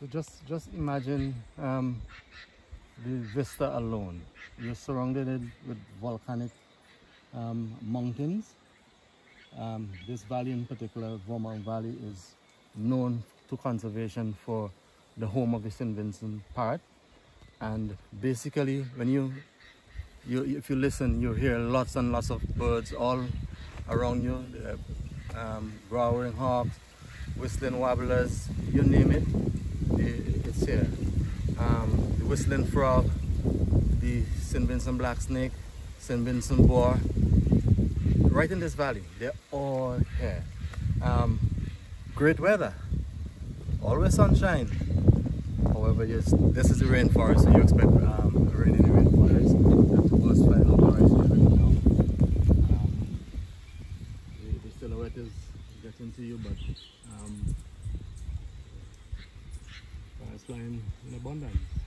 So just just imagine um, the vista alone. You're surrounded with volcanic um, mountains. Um, this valley in particular, Vermont Valley, is known to conservation for the home of the St. Vincent parrot. And basically, when you, you if you listen, you hear lots and lots of birds all around you, the, um, growling hawks, whistling warblers, you name it, it's here. Um, the whistling frog, the St. Vincent black snake, St. Vincent boa, right in this valley. They're all here. Um, great weather, always sunshine. However, yes, this is the rainforest, so you expect um, rain in the rainforest. Um, silhouette is getting to you, but um, flying in abundance.